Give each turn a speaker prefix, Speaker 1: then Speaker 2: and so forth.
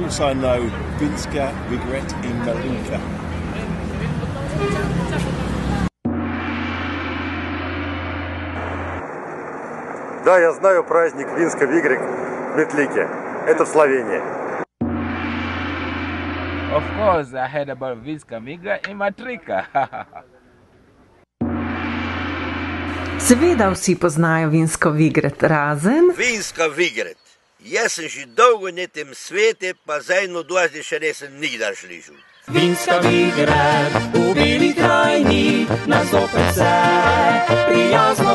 Speaker 1: course, I know Vinska Vigret in Malinka.
Speaker 2: Да, я знаю праздник Винска Вигрик в Метлике. Это в Словении.
Speaker 3: Of course, I heard about Vinska Migra in Matrika.
Speaker 4: Seveda vsi poznajo vinsko vigret, razen
Speaker 5: Vinska Vigret. Jaz sem že dolgo na tem svetu, pa za eno dozi še nisem nikdar slišal.
Speaker 6: Vinska vigret v beli krajini nas zopet vse prijazno.